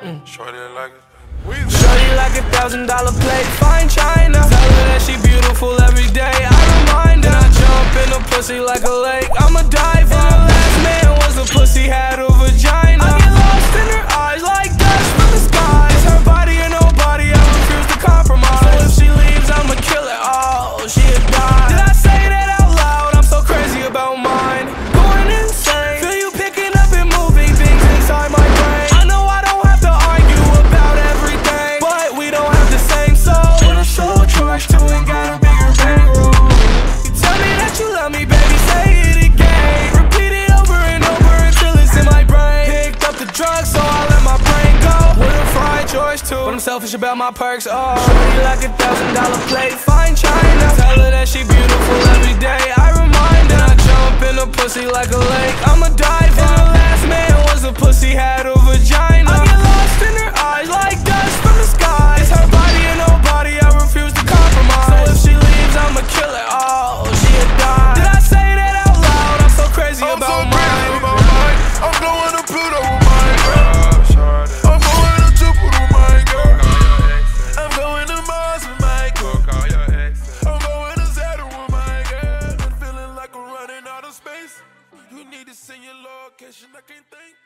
Shorty like it. Shorty like a thousand dollar plate, fine china. Tell her that she beautiful every day. I remind her. I jump in the pussy like a lake. too. But I'm selfish about my perks, oh. Shorty like a thousand dollar plate, fine china. Tell her that she beautiful every day, I remind her I jump in the pussy like a You need to send your location. I can't think.